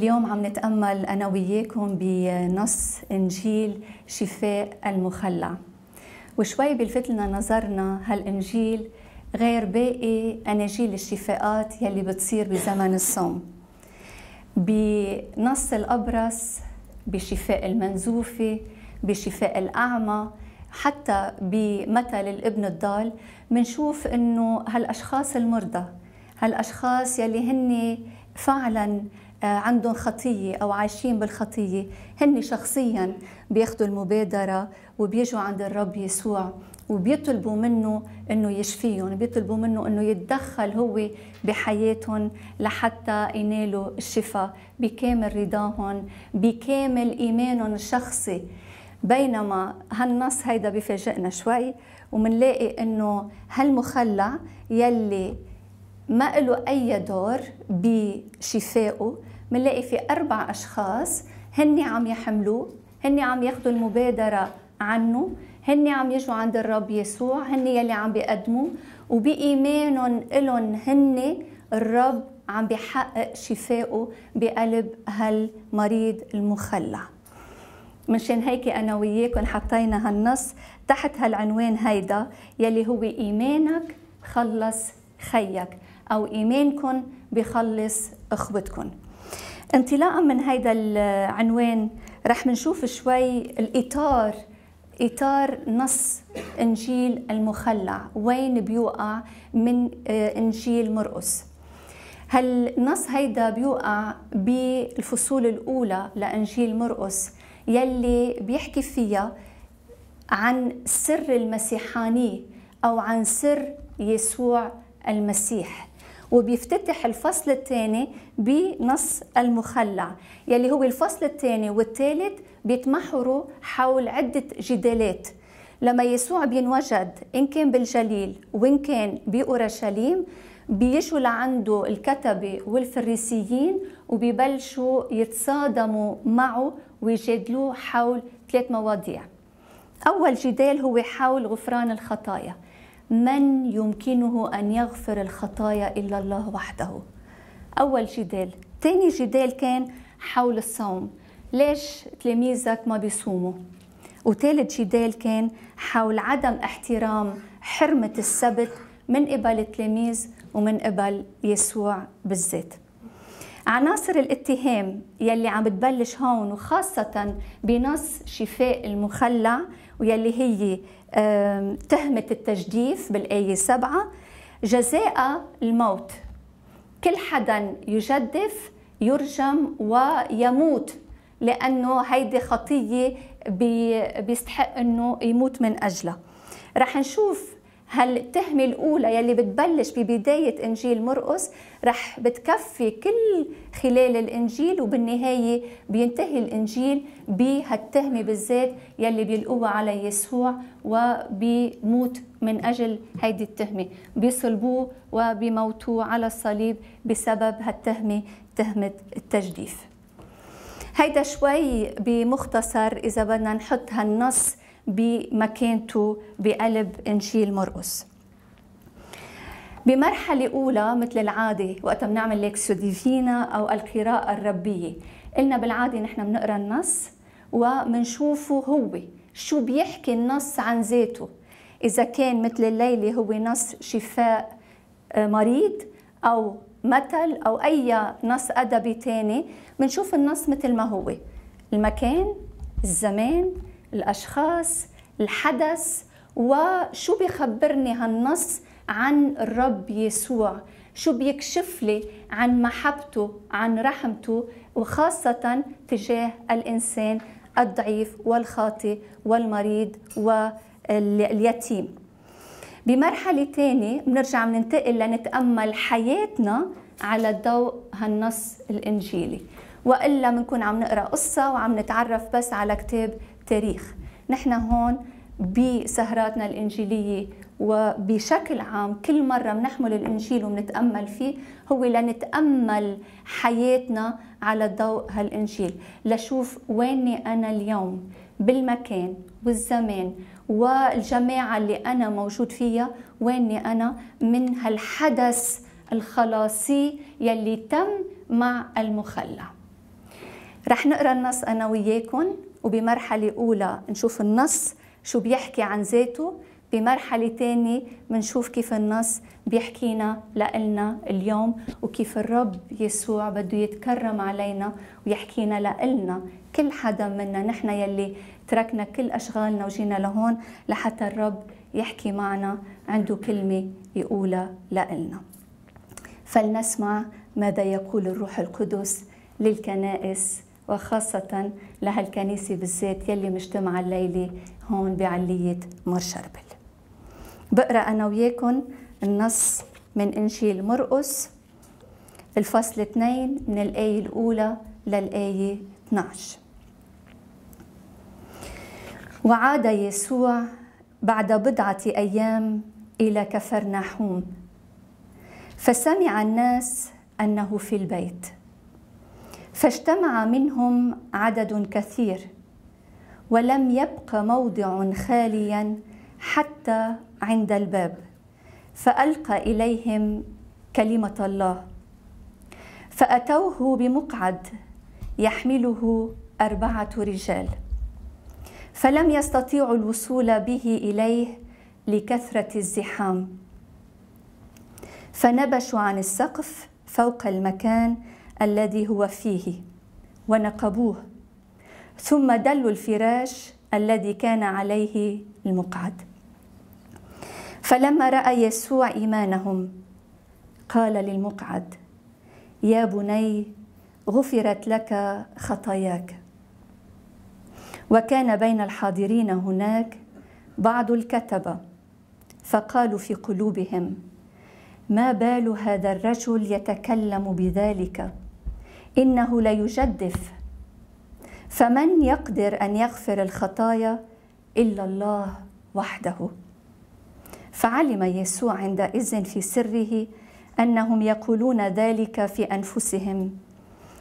اليوم عم نتأمل أنا وياكم بنص إنجيل شفاء المخلع. وشوي بيلفت لنا نظرنا هالإنجيل غير باقي أناجيل الشفاءات يلي بتصير بزمن الصوم. بنص الأبرص بشفاء المنزوفة بشفاء الأعمى حتى بمثل الابن الضال منشوف إنه هالأشخاص المرضى هالأشخاص يلي هن فعلا عندهم خطية أو عايشين بالخطية هن شخصيا بياخذوا المبادرة وبيجوا عند الرب يسوع وبيطلبوا منه إنه يشفيهم بيطلبوا منه إنه يتدخل هو بحياتهم لحتى ينالوا الشفاء بكامل رضاهم بكامل إيمانهم الشخصي. بينما هالنص هيدا بفاجئنا شوي ومنلاقي إنه هالمخلع يلي ما له أي دور بشفائه منلاقي في أربع أشخاص هن عم يحملوه هن عم ياخذوا المبادرة عنه هن عم يجوا عند الرب يسوع هن يلي عم بيقدموا وبإيمانهم إلهم هن الرب عم بيحقق شفائه بقلب هالمريض المخلع. مشان هيك أنا وياكم حطينا هالنص تحت هالعنوان هيدا يلي هو إيمانك خلص خيك أو إيمانكم بخلص أخوتكم انطلاقا من هيدا العنوان رح منشوف شوي الإطار إطار نص إنجيل المخلع. وين بيوقع من آه، إنجيل مرقس؟ هالنص هيدا بيوقع بالفصول الأولى لإنجيل مرقس يلي بيحكي فيها عن سر المسيحانية أو عن سر يسوع المسيح؟ وبيفتتح الفصل الثاني بنص المخلع يلي هو الفصل الثاني والثالث بيتمحوروا حول عدة جدالات. لما يسوع بينوجد إن كان بالجليل وإن كان بأورشليم بيجوا لعنده الكتبة والفريسيين وبيبلشوا يتصادموا معه ويجادلوه حول ثلاث مواضيع. أول جدال هو حول غفران الخطايا. من يمكنه أن يغفر الخطايا إلا الله وحده؟ أول جدال. ثاني جدال كان حول الصوم. ليش تلاميذك ما بيصوموا؟ وثالث جدال كان حول عدم احترام حرمة السبت من قبل التلاميذ ومن قبل يسوع بالذات. عناصر الاتهام يلي عم بتبلش هون وخاصة بنص شفاء المخلع ويلي هي تهمة التجديف بالآية سبعة جزاء الموت. كل حدا يجدف يرجم ويموت لأنه هيدي خطية بيستحق أنه يموت من أجلها. رح نشوف هالتهمة الأولى يلي بتبلش ببداية إنجيل مرقس رح بتكفي كل خلال الإنجيل وبالنهاية بينتهي الإنجيل بهالتهمة بالذات يلي بيلقوها على يسوع وبيموت من أجل هيدي التهمة. بيصلبوه وبيموتوه على الصليب بسبب هالتهمة تهمة التجديف. هيدا شوي بمختصر إذا بدنا نحط هالنص بمكانته بقلب إنجيل مرقس بمرحلة أولى مثل العادة وقت بنعمل ليكسيو ديفينا أو القراءة الربية قلنا بالعادة نحن بنقرأ النص ومنشوفه هو شو بيحكي النص عن ذاته. إذا كان مثل الليلة هو نص شفاء آه، مريض أو مثل أو أي نص أدبي تاني بنشوف النص مثل ما هو. المكان الزمان الأشخاص الحدث وشو بيخبرني هالنص عن الرب يسوع؟ شو بيكشف لي عن محبته عن رحمته وخاصة تجاه الإنسان الضعيف والخاطئ والمريض واليتيم. بمرحلة تانية بنرجع بننتقل لنتأمل حياتنا على ضوء هالنص الإنجيلي. وإلا بنكون عم نقرأ قصة وعم نتعرف بس على كتاب تاريخ نحن هون بسهراتنا الإنجيلية وبشكل عام كل مرة بنحمل الإنجيل وبنتأمل فيه هو لنتأمل حياتنا على ضوء هالإنجيل. لشوف ويني أنا اليوم بالمكان والزمان والجماعة اللي أنا موجود فيها ويني أنا من هالحدث الخلاصي يلي تم مع المخلع. رح نقرأ النص أنا وياكم وبمرحلة أولى نشوف النص شو بيحكي عن ذاته بمرحلة تانية بنشوف كيف النص بيحكينا لإلنا اليوم وكيف الرب يسوع بده يتكرم علينا ويحكينا لإلنا كل حدا منا. نحن يلي تركنا كل أشغالنا وجينا لهون لحتى الرب يحكي معنا عنده كلمة يقولها لإلنا. فلنسمع ماذا يقول الروح القدس للكنائس وخاصة لهالكنيسة بالذات يلي مجتمعة الليلة هون بعلية مرشربل بقرأ أنا وياكم النص من إنجيل مرقس الفصل 2 من الآية الأولى للآية 12 وعاد يسوع بعد بضعة أيام إلى كفرناحوم فسمع الناس أنه في البيت. فاجتمع منهم عدد كثير ولم يبق موضع خاليا حتى عند الباب فألقى إليهم كلمة الله فأتوه بمقعد يحمله أربعة رجال فلم يستطيعوا الوصول به إليه لكثرة الزحام فنبشوا عن السقف فوق المكان الذي هو فيه ونقبوه. ثم دلوا الفراش الذي كان عليه المقعد. فلما رأى يسوع إيمانهم قال للمقعد يا بني غفرت لك خطاياك. وكان بين الحاضرين هناك بعض الكتبه فقالوا في قلوبهم ما بال هذا الرجل يتكلم بذلك؟ إنه ليجدف فمن يقدر أن يغفر الخطايا إلا الله وحده؟ فعلم يسوع عندئذ في سره أنهم يقولون ذلك في أنفسهم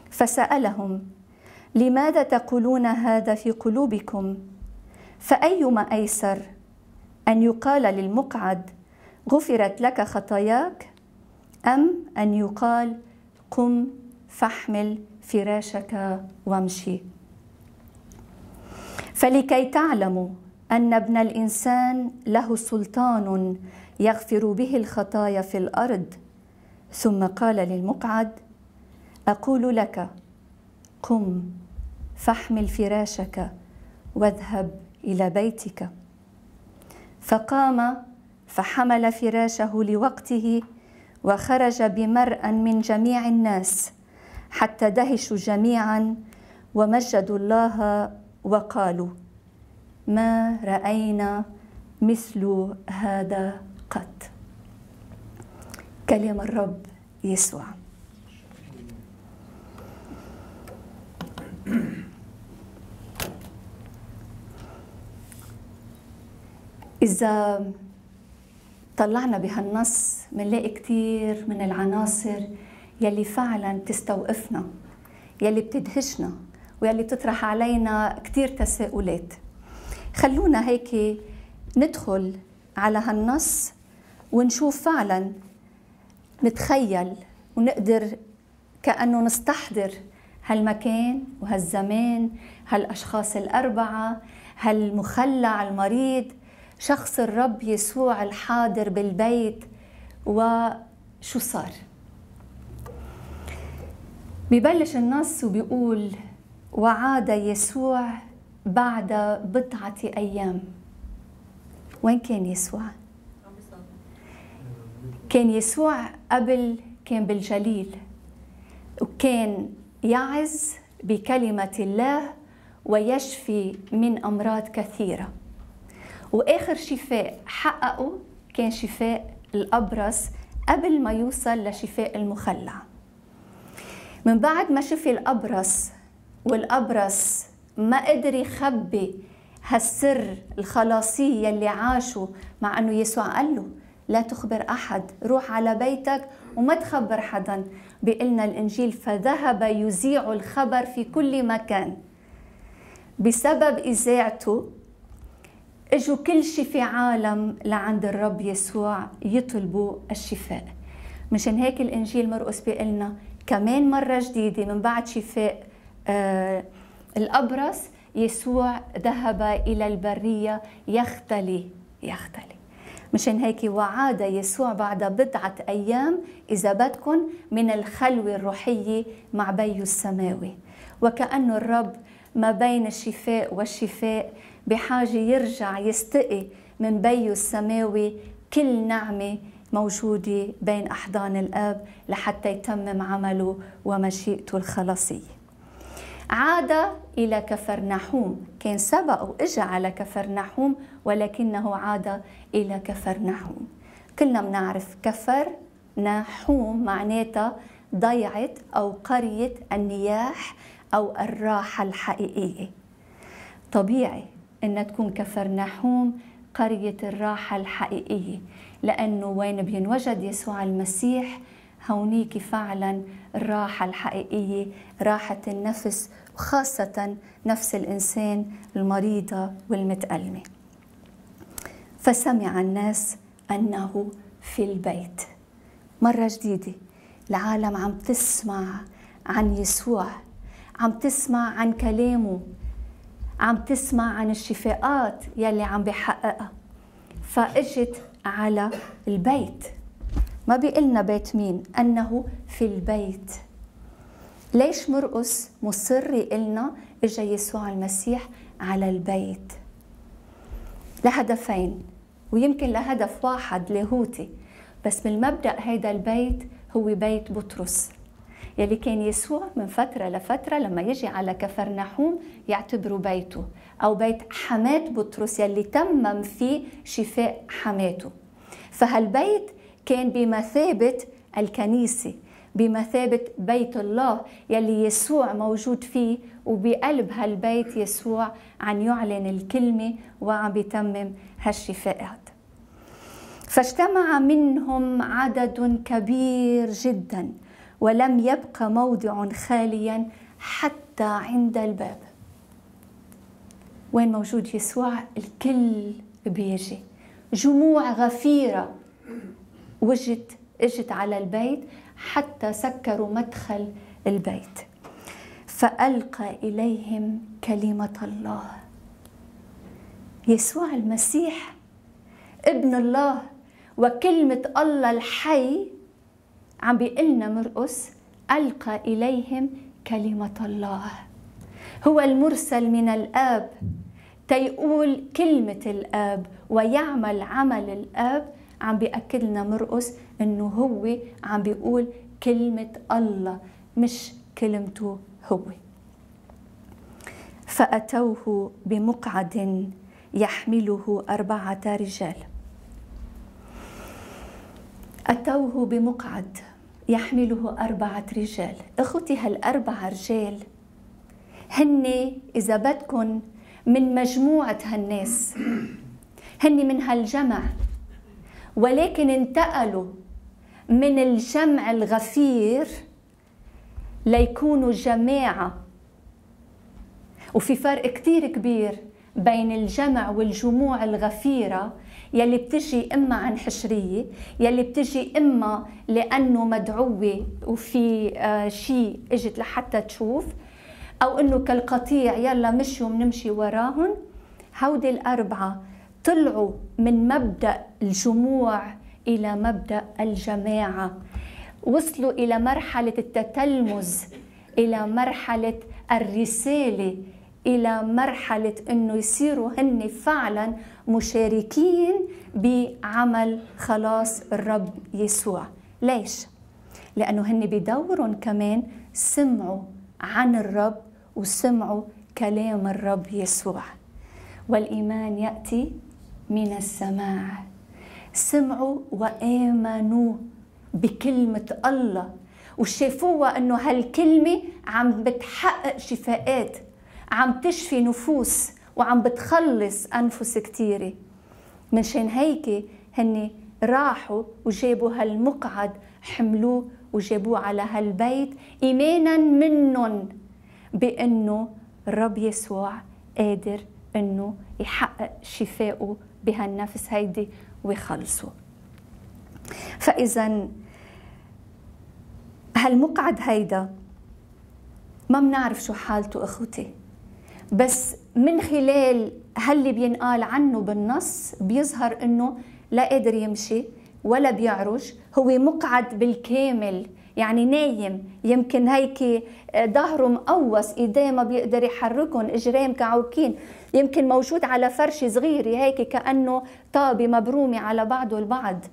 فسألهم لماذا تقولون هذا في قلوبكم؟ فأيما أيسر أن يقال للمقعد غفرت لك خطاياك؟ أم أن يقال قم فاحمل فراشك وامشي. فلكي تعلموا أن ابن الإنسان له سلطان يغفر به الخطايا في الأرض ثم قال للمقعد أقول لك قم فاحمل فراشك واذهب إلى بيتك. فقام فحمل فراشه لوقته وخرج بمرأ من جميع الناس. حتى دهشوا جميعا ومجدوا الله وقالوا ما رأينا مثل هذا قط. كلام الرب يسوع. إذا طلعنا بهالنص بنلاقي كثير من العناصر يلي فعلا تستوقفنا يلي بتدهشنا ويلي بتطرح علينا كثير تساؤلات. خلونا هيك ندخل على هالنص ونشوف فعلا نتخيل ونقدر كأنه نستحضر هالمكان وهالزمان هالأشخاص الأربعة هالمخلع المريض شخص الرب يسوع الحاضر بالبيت وشو صار؟ ببلش النص وبيقول وعاد يسوع بعد بضعة أيام. وين كان يسوع؟ كان يسوع قبل كان بالجليل وكان يعز بكلمة الله ويشفي من أمراض كثيرة. وآخر شفاء حققه كان شفاء الأبرص قبل ما يوصل لشفاء المخلع. من بعد ما شفي الأبرص والأبرص ما قدر يخبي هالسر الخلاصي يلي عاشوا مع إنه يسوع قال له لا تخبر أحد روح على بيتك وما تخبر حدا. بيقلنا الإنجيل فذهب يذيع الخبر في كل مكان. بسبب إذاعته إجوا كل شي في عالم لعند الرب يسوع يطلبوا الشفاء. مشان هيك الإنجيل مرقس بيقلنا كمان مرة جديدة من بعد شفاء آه الأبرص يسوع ذهب إلى البرية يختلي يختلي. مشان هيك وعاد يسوع بعد بضعة أيام إذا بدكم من الخلوة الروحية مع بيه السماوي. وكأنه الرب ما بين الشفاء والشفاء بحاجة يرجع يستقي من بيه السماوي كل نعمة موجودة بين أحضان الآب لحتى يتمم عمله ومشيئته الخلاصية. عاد إلى كفرنحوم كان سبق وإجا على كفرنحوم ولكنه عاد إلى كفرنحوم كلنا بنعرف كفر نحوم معناتها ضيعة أو قرية النياح أو الراحة الحقيقية. طبيعي أن تكون كفرنحوم قرية الراحة الحقيقية. لأنه وين بينوجد يسوع المسيح هونيك فعلا الراحة الحقيقية راحة النفس وخاصة نفس الإنسان المريضة والمتألمة. فسمع الناس أنه في البيت. مرة جديدة العالم عم تسمع عن يسوع عم تسمع عن كلامه عم تسمع عن الشفاءات يلي عم بيحققها. فإجت على البيت. ما بيقلنا بيت مين؟ أنه في البيت. ليش مرقس مصر يقلنا إجا يسوع المسيح على البيت؟ لهدفين ويمكن لهدف واحد لاهوتي بس بالمبدأ هيدا البيت هو بيت بطرس. يلي كان يسوع من فترة لفترة لما يجي على كفرنحوم يعتبره بيته أو بيت حماة بطرس يلي تمم فيه شفاء حماته. فهالبيت كان بمثابة الكنيسة بمثابة بيت الله يلي يسوع موجود فيه وبقلب هالبيت يسوع عم يعلن الكلمة وعم بيتمم هالشفاءات. فاجتمع منهم عدد كبير جدا. ولم يبق موضع خاليا حتى عند الباب. وين موجود يسوع؟ الكل بيجي. جموع غفيرة. وجت اجت على البيت حتى سكروا مدخل البيت. فألقى إليهم كلمة الله. يسوع المسيح ابن الله وكلمة الله الحي عم بيقلنا مرقس ألقى إليهم كلمة الله. هو المرسل من الآب. تيقول كلمة الآب ويعمل عمل الآب. عم بيأكد لنا مرقس إنه هو عم بيقول كلمة الله مش كلمته هو. فأتوه بمقعد يحمله أربعة رجال. أتوه بمقعد يحمله أربعة رجال. أخوتي هالأربعة رجال هن إذا بدكن من مجموعة هالناس هن من هالجمع ولكن انتقلوا من الجمع الغفير ليكونوا جماعة. وفي فرق كتير كبير بين الجمع والجموع الغفيرة يلي بتجي إما عن حشرية يلي بتجي إما لأنه مدعوة وفي آه شيء إجت لحتى تشوف أو إنه كالقطيع يلا مشوا بنمشي وراهم هودي الأربعة طلعوا من مبدأ الجموع إلى مبدأ الجماعة. وصلوا إلى مرحلة التتلمذ إلى مرحلة الرسالة إلى مرحلة إنه يصيروا هن فعلا مشاركين بعمل خلاص الرب يسوع. ليش؟ لأنه هن بدورهم كمان سمعوا عن الرب وسمعوا كلام الرب يسوع. والإيمان يأتي من السماع سمعوا وآمنوا بكلمة الله. وشافوها إنه هالكلمة عم بتحقق شفاءات عم تشفي نفوس وعم بتخلص أنفس كثيرة منشان هيك هن راحوا وجابوا هالمقعد حملوه وجابوه على هالبيت ايمانا منهم بأنه الرب يسوع قادر إنه يحقق شفائه بهالنفس هيدي ويخلصوا فإذا هالمقعد هيدا ما بنعرف شو حالته أخوتي. بس من خلال هاللي بينقال عنه بالنص بيظهر إنه لا قادر يمشي ولا بيعرج. هو مقعد بالكامل يعني نايم. يمكن هيك آه، ظهره مقوس إيديه ما بيقدر يحركهم اجريه مكعوكين يمكن موجود على فرش صغير هيك كأنه طابة مبرومة على بعضه البعض.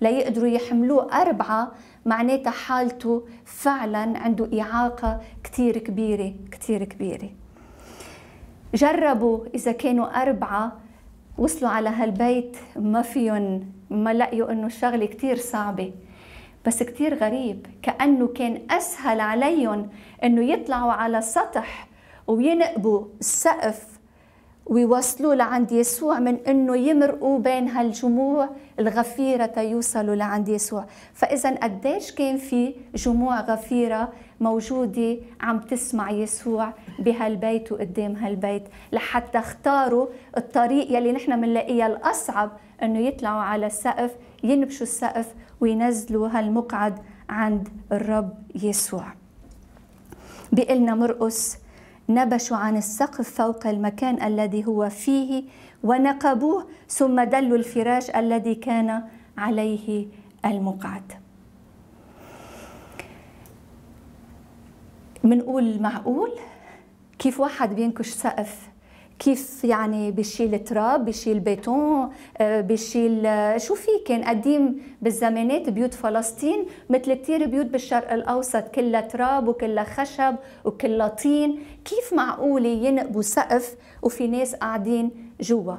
ليقدروا يحملوه. أربعة معناتها حالته فعلا عنده إعاقة كتير كبيرة كتير كبيرة. جربوا إذا كانوا أربعة وصلوا على هالبيت ما فيهم ما لقيوا إنه الشغلة كتير صعبة. بس كتير غريب كأنه كان أسهل عليهم إنه يطلعوا على سطح وينقبوا السقف ويوصلوا لعند يسوع من إنه يمرقوا بين هالجموع الغفيرة تيوصلوا لعند يسوع. فإذا قديش كان في جموع غفيرة موجودة عم تسمع يسوع بهالبيت وقدام هالبيت لحتى اختاروا الطريق يلي نحن بنلاقيها الأصعب إنه يطلعوا على السقف ينبشوا السقف وينزلوا هالمقعد عند الرب يسوع. بيقلنا مرقس نبشوا عن السقف فوق المكان الذي هو فيه ونقبوه ثم دلوا الفراش الذي كان عليه المقعد. منقول معقول كيف واحد بينكش سقف كيف يعني بشيل تراب بشيل بيتون آه، بشيل آه، شو في كان قديم بالزمانات بيوت فلسطين مثل كثير بيوت بالشرق الأوسط كلها تراب وكلها خشب وكلها طين. كيف معقولة ينقبوا سقف وفي ناس قاعدين جوا؟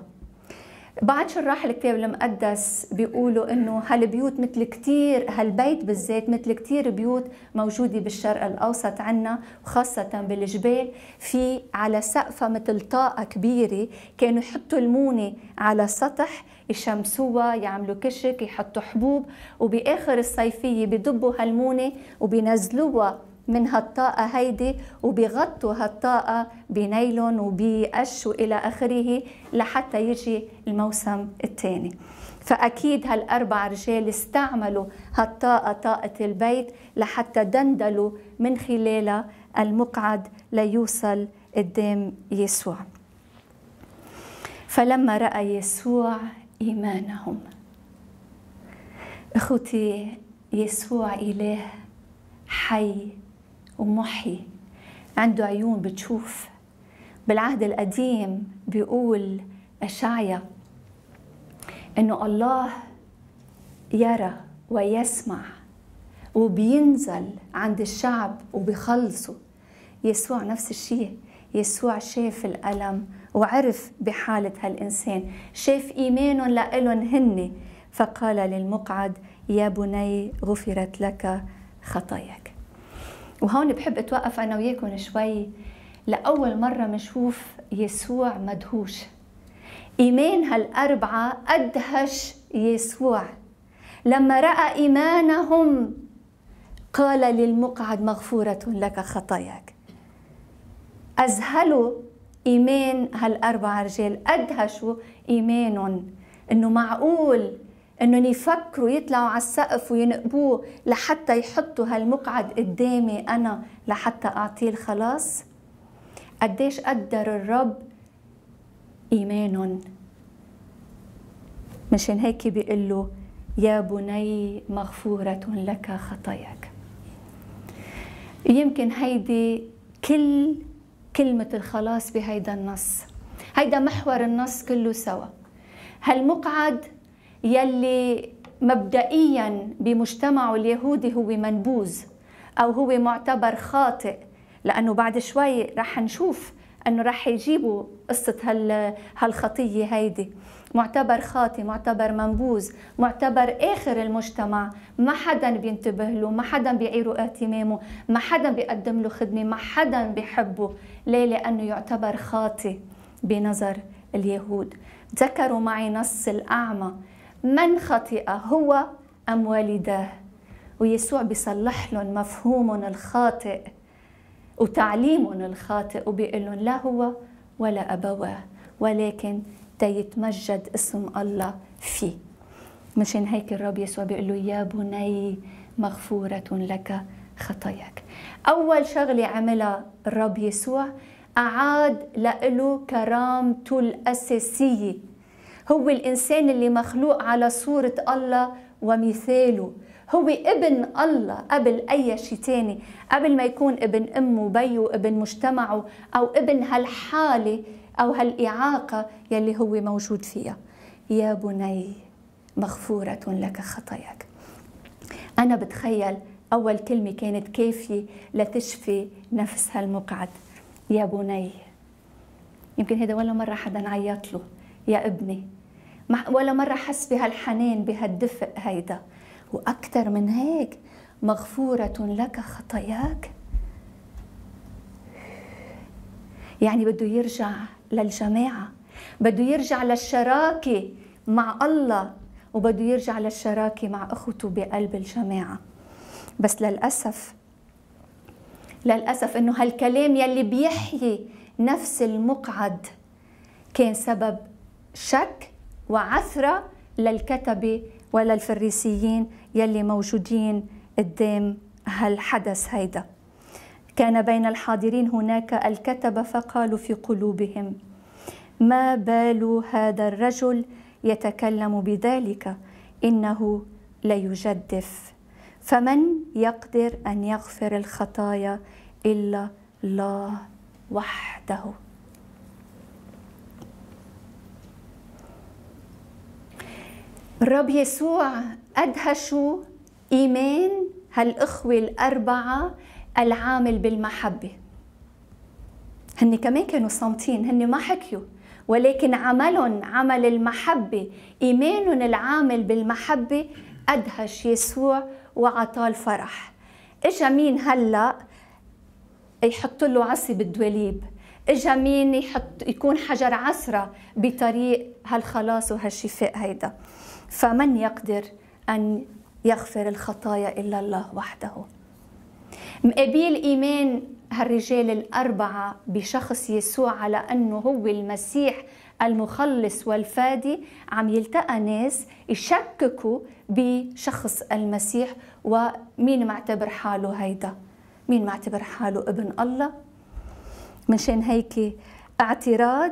بعد شراح الكتاب المقدس بيقولوا إنه هالبيوت مثل كثير هالبيت بالذات مثل كثير بيوت موجودة بالشرق الأوسط عنا وخاصة بالجبال. في على سقفها مثل طاقة كبيرة كانوا يحطوا المونة على سطح يشمسوها يعملوا كشك يحطوا حبوب وبآخر الصيفية بيدبوا هالمونة وبينزلوها من هالطاقة هيدي وبيغطوا هالطاقة بنايلون وبقش وإلى آخره لحتى يجي الموسم الثاني. فأكيد هالأربع رجال استعملوا هالطاقة طاقة البيت لحتى دندلوا من خلالها المقعد ليوصل قدام يسوع. فلما رأى يسوع إيمانهم أخوتي يسوع إله حي ومحي عنده عيون بتشوف. بالعهد القديم بيقول أشعيا إنه الله يرى ويسمع وبينزل عند الشعب وبيخلصه. يسوع نفس الشيء. يسوع شاف الألم وعرف بحالة هالإنسان. شاف إيمانهم لإلهم هن. فقال للمقعد يا بني غفرت لك خطاياك. وهون بحب أتوقف أنا وياكم شوي لأول مرة بنشوف يسوع مدهوش. إيمان هالأربعة أدهش يسوع. لما رأى إيمانهم قال للمقعد مغفورة لك خطاياك. أذهلوا إيمان هالاربع رجال أدهشوا إيمانهم. إنه معقول أنهم يفكروا يطلعوا على السقف وينقبوه لحتى يحطوا هالمقعد قدامي أنا لحتى أعطيه الخلاص. قديش قدر الرب إيمانهم؟ مشان هيك بيقول له يا بني مغفورة لك خطاياك. يمكن هيدي كل كلمة الخلاص بهيدا النص. هيدا محور النص كله سوا. هالمقعد يلي مبدئيا بمجتمعه اليهودي هو منبوذ أو هو معتبر خاطئ لأنه بعد شوي رح نشوف إنه رح يجيبوا قصة هال هالخطية هيدي. معتبر خاطي معتبر منبوذ معتبر آخر المجتمع. ما حدا بينتبه له ما حدا بيعيره اهتمامه ما حدا بيقدم له خدمة ما حدا بيحبه. ليه؟ لأنه يعتبر خاطي بنظر اليهود. ذكروا معي نص الأعمى. من خطئ هو أم والداه؟ ويسوع بيصلح لهم مفهومهم الخاطئ وتعليمهم الخاطئ وبيقول لهم لا هو ولا أبواه ولكن تيتمجد اسم الله فيه. مشان هيك الرب يسوع بيقول له يا بني مغفورة لك خطاياك. أول شغلة عملها الرب يسوع أعاد له كرامته الأساسية. هو الإنسان اللي مخلوق على صورة الله ومثاله. هو ابن الله قبل أي شيء تاني. قبل ما يكون ابن أمه بيه ابن مجتمعه أو ابن هالحالة أو هالإعاقة يلي هو موجود فيها. يا بني مغفورة لك خطاياك. أنا بتخيل أول كلمة كانت كافية لتشفي نفس هالمقعد يا بني. يمكن هذا ولا مرة حدا عيط له. يا ابني. ولا مرة حس بهالحنان بهالدفء هيدا. وأكثر من هيك مغفورة لك خطاياك. يعني بده يرجع للجماعة بده يرجع للشراكة مع الله وبده يرجع للشراكة مع أخوته بقلب الجماعة. بس للأسف للأسف إنه هالكلام يلي بيحيي نفس المقعد كان سبب شك وعثرة للكتبة وللفريسيين يلي موجودين قدام هالحدث هيدا. كان بين الحاضرين هناك الكتبة فقالوا في قلوبهم ما بال هذا الرجل يتكلم بذلك؟ إنه ليجدف. فمن يقدر أن يغفر الخطايا إلا الله وحده؟ الرب يسوع أدهشوا إيمان هالإخوة الأربعة العامل بالمحبة. هن كمان كانوا صامتين هن ما حكيوا ولكن عملهم عمل المحبة إيمانهم العامل بالمحبة أدهش يسوع وعطاه الفرح. إجا مين هلأ يحط له عصي بالدواليب؟ إجا مين يحط يكون حجر عسرة بطريق هالخلاص وهالشفاء هيدا؟ فمن يقدر أن يغفر الخطايا إلا الله وحده؟ مقابيل إيمان هالرجال الأربعة بشخص يسوع على أنه هو المسيح المخلص والفادي عم يلتقى ناس يشككوا بشخص المسيح. ومين معتبر حاله هيدا؟ مين معتبر حاله ابن الله؟ منشان هيك اعتراض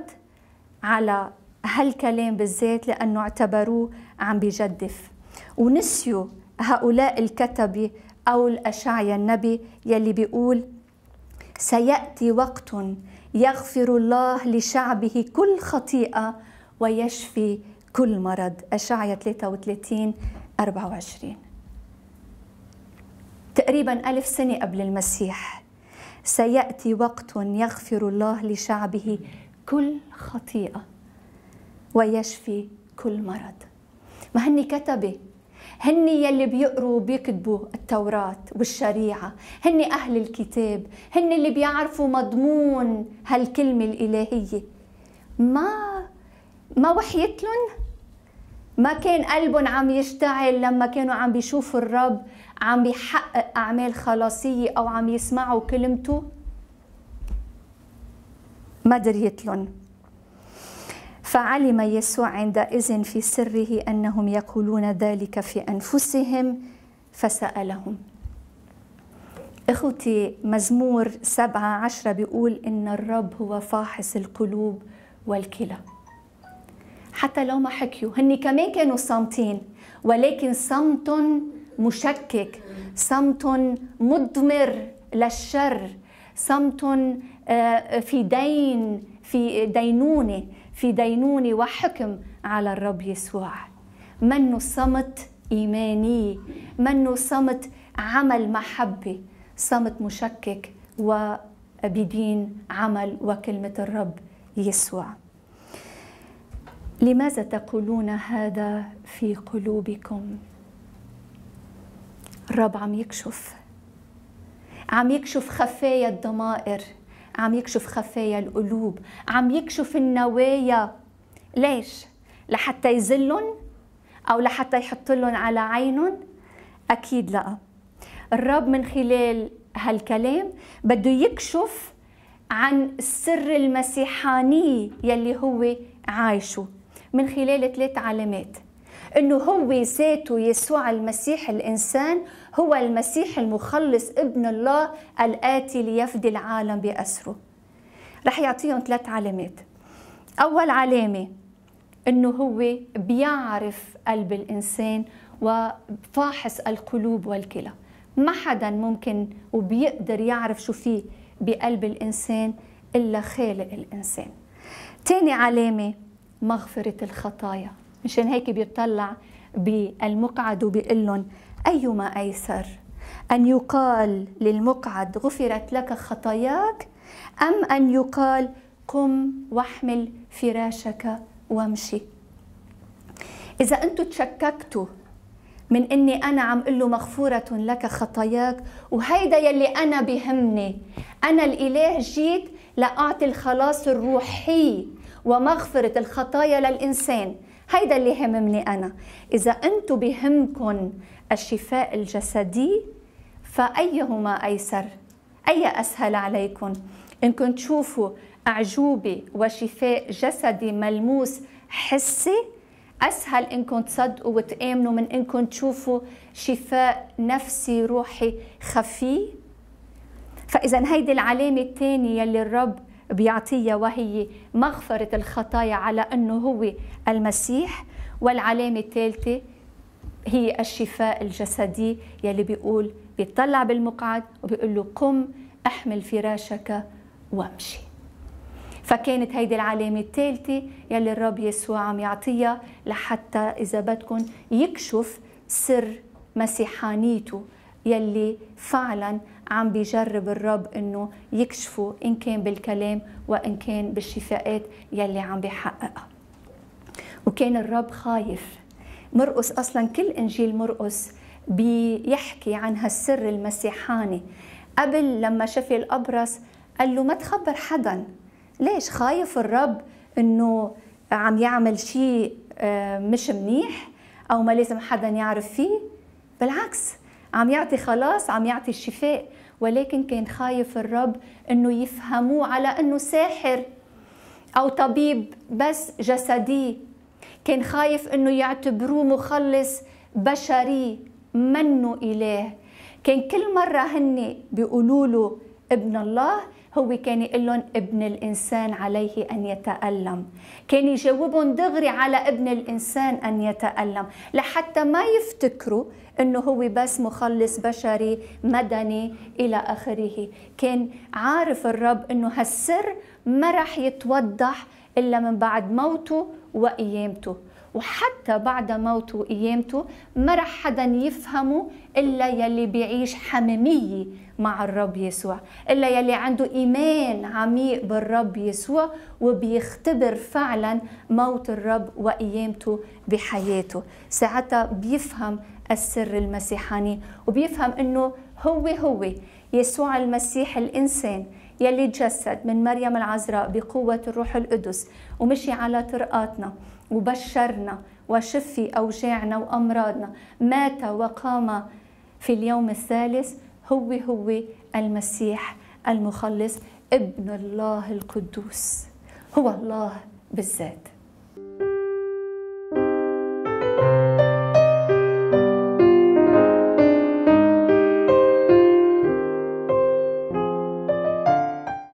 على هالكلام بالذات لأنه اعتبروه عم بيجدف. ونسيوا هؤلاء الكتبة أو الأشعيا النبي يلي بيقول سيأتي وقت يغفر الله لشعبه كل خطيئة ويشفي كل مرض. أشعيا 33 24 تقريبا ألف سنة قبل المسيح سيأتي وقت يغفر الله لشعبه كل خطيئة. ويشفي كل مرض. ما هني كتبة؟ هن يلي بيقروا وبيكتبوا التوراة والشريعة. هن أهل الكتاب. هن اللي بيعرفوا مضمون هالكلمة الإلهية. ما ما وحيت لهم ما كان قلبهم عم يشتعل لما كانوا عم بيشوفوا الرب عم بيحقق أعمال خلاصية أو عم يسمعوا كلمته؟ ما دريت لهم فعلم يسوع عندئذ في سره أنهم يقولون ذلك في أنفسهم فسألهم. إخوتي مزمور سبعة عشرة بيقول إن الرب هو فاحص القلوب والكلى. حتى لو ما حكيوا هني كمان كانوا صامتين ولكن صمت مشكك صمت مضمر للشر صمت آه، في دين في دينونة. في دينونه وحكم على الرب يسوع. منه صمت إيماني منه صمت عمل محبة صمت مشكك وبدين عمل وكلمة الرب يسوع. لماذا تقولون هذا في قلوبكم؟ الرب عم يكشف عم يكشف خفايا الضمائر. عم يكشف خفايا القلوب عم يكشف النوايا. ليش؟ لحتى يزلن أو لحتى يحط لهم على عينهم أكيد لا. الرب من خلال هالكلام بده يكشف عن السر المسيحاني يلي هو عايشه من خلال ثلاث علامات. إنه هو ذاته يسوع المسيح الإنسان هو المسيح المخلص ابن الله الآتي ليفدي العالم بأسره. رح يعطيهم ثلاث علامات. أول علامة إنه هو بيعرف قلب الإنسان وفاحص القلوب والكلى. ما حدا ممكن وبيقدر يعرف شو فيه بقلب الإنسان إلا خالق الإنسان. تاني علامة مغفرة الخطايا. مشان هيك بيطلع بالمقعد وبيقول لهم أيما أيسر؟ أن يقال للمقعد غفرت لك خطاياك؟ أم أن يقال قم واحمل فراشك وامشي؟ إذا أنتم تشككتوا من إني أنا عم أقول له مغفورة لك خطاياك وهيدا يلي أنا بهمني أنا الإله جيت لأعطي الخلاص الروحي ومغفرة الخطايا للإنسان. هيدا اللي هممني أنا. إذا أنتم بهمكم الشفاء الجسدي فأيهما أيسر؟ أي أسهل عليكم؟ انكم تشوفوا أعجوبة وشفاء جسدي ملموس حسي أسهل انكم تصدقوا وتآمنوا من انكم تشوفوا شفاء نفسي روحي خفي. فإذا هيدي العلامة الثانية يلي الرب بيعطيها وهي مغفرة الخطايا على إنه هو المسيح والعلامة الثالثة هي الشفاء الجسدي يلي بيقول بيطلع بالمقعد وبيقول له قم أحمل فراشك وامشي. فكانت هيدي العلامة الثالثة يلي الرب يسوع عم يعطيها لحتى إذا بدكم يكشف سر مسيحانيته يلي فعلا عم بيجرب الرب إنه يكشفه إن كان بالكلام وإن كان بالشفاءات يلي عم بيحققها. وكان الرب خايف. مرقس أصلا كل إنجيل مرقس بيحكي عن هالسر المسيحاني. قبل لما شفي الأبرص قال له ما تخبر حدا ليش خايف الرب إنه عم يعمل شيء آه، مش منيح أو ما لازم حدا يعرف فيه؟ بالعكس عم يعطي خلاص عم يعطي الشفاء ولكن كان خايف الرب إنه يفهموه على إنه ساحر أو طبيب بس جسدي. كان خايف إنه يعتبروه مخلص بشري منه اله كان كل مرة هن بيقولوا له ابن الله هو كان يقول لهم ابن الإنسان عليه أن يتألم. كان يجاوبهم دغري على ابن الإنسان أن يتألم. لحتى ما يفتكروا إنه هو بس مخلص بشري مدني إلى آخره. كان عارف الرب إنه هالسر ما رح يتوضح إلا من بعد موته وقيامته وحتى بعد موته وقيامته ما رح حدا يفهمه إلا يلي بيعيش حميمية مع الرب يسوع إلا يلي عنده إيمان عميق بالرب يسوع وبيختبر فعلا موت الرب وقيامته بحياته. ساعتها بيفهم السر المسيحاني وبيفهم إنه هو هو يسوع المسيح الإنسان يلي تجسد من مريم العذراء بقوة الروح القدس ومشي على طرقاتنا وبشرنا وشفي أوجاعنا وأمراضنا. مات وقام في اليوم الثالث هو هو المسيح المخلص ابن الله القدوس هو الله بالذات.